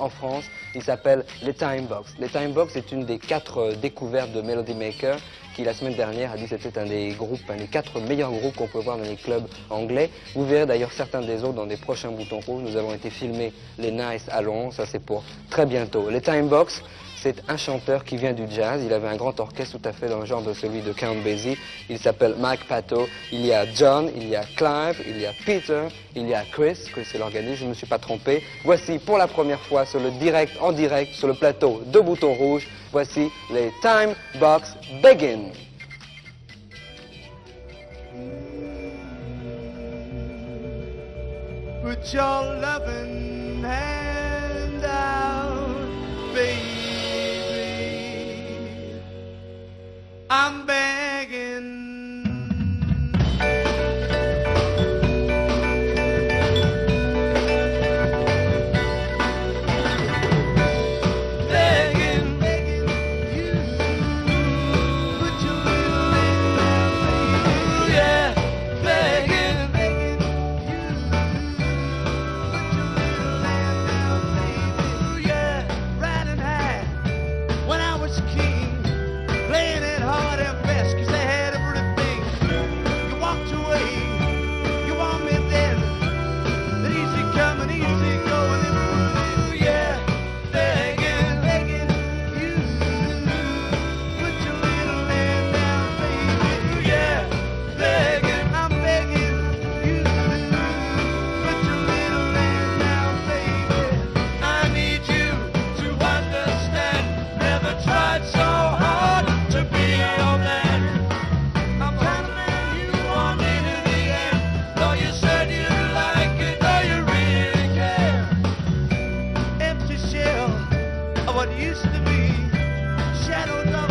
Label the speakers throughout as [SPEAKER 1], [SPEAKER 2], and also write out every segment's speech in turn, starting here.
[SPEAKER 1] en France. Il s'appelle les Time Box. Les Time Box est une des quatre euh, découvertes de Melody Maker qui la semaine dernière a dit que c'était un des groupes, un des quatre meilleurs groupes qu'on peut voir dans les clubs anglais. Vous verrez d'ailleurs certains des autres dans des prochains boutons rouges. Nous avons été filmés les Nice à Londres, ça c'est pour très bientôt. Les Time Box, c'est un chanteur qui vient du jazz. Il avait un grand orchestre tout à fait dans le genre de celui de Count Basie. Il s'appelle Mike Pato. Il y a John, il y a Clive, il y a Peter, il y a Chris. Chris c'est l'organiste, je ne me suis pas trompé. Voici pour la première fois sur le direct, en direct, sur le plateau de Bouton Rouge, voici les Time Box Begin.
[SPEAKER 2] I'm begging. What used to be. Shadows of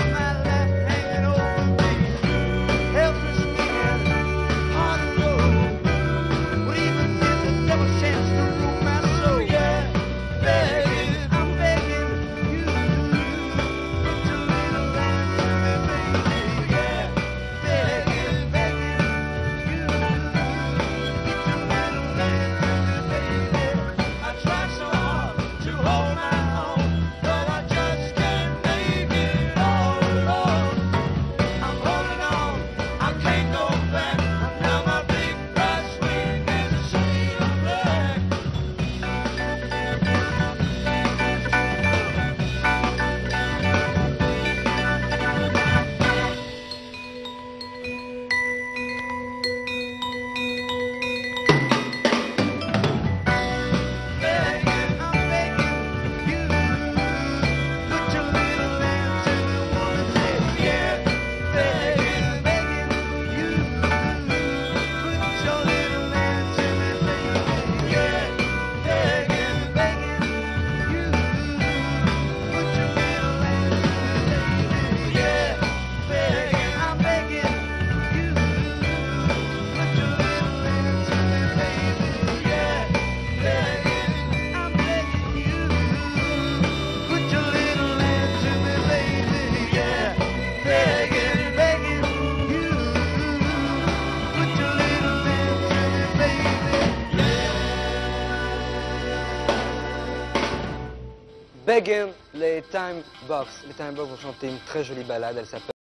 [SPEAKER 1] Begin les Time Box. Les Time Box vont chanter une très jolie balade, elle s'appelle